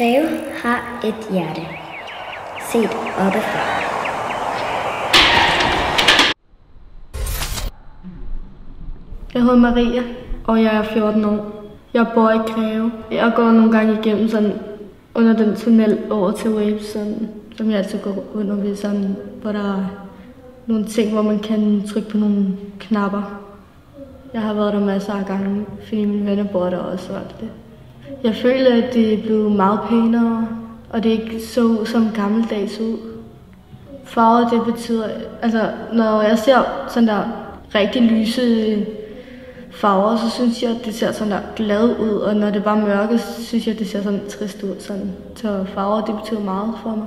Greve har et hjerte. Set oppefra. Jeg hedder Maria, og jeg er 14 år. Jeg bor i Greve. Jeg går nogle gange igennem sådan under den tunnel over til Waves, sådan, som jeg altid går under ved, sådan, hvor der er nogle ting, hvor man kan trykke på nogle knapper. Jeg har været der masser af gange, fordi mine venner bor der også og alt det. Jeg føler, at det er blevet meget pænere, og det ikke så ud som gammeldags ud. Farver, det betyder, altså når jeg ser sådan der rigtig lyse farver, så synes jeg, at det ser sådan der glad ud, og når det er bare mørke, så synes jeg, at det ser sådan trist ud. Sådan. Så farver, det betyder meget for mig.